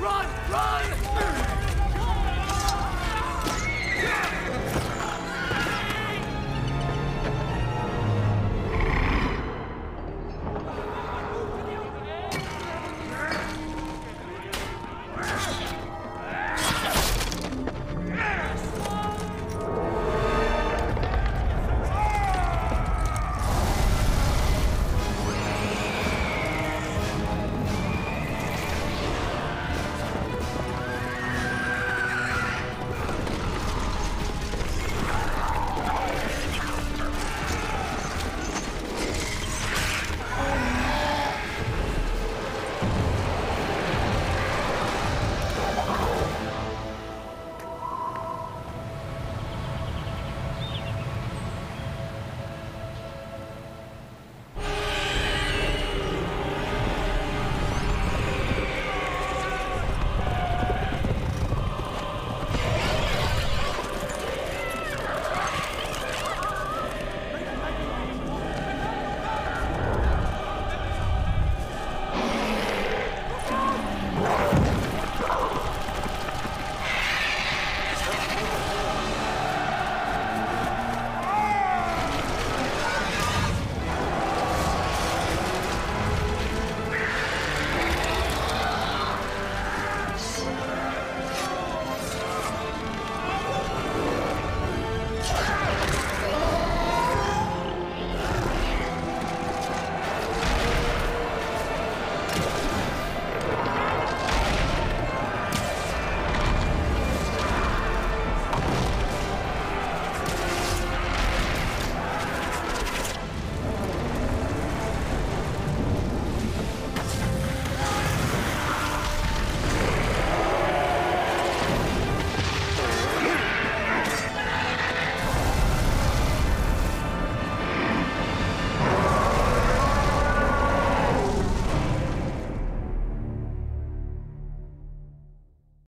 Run! Run!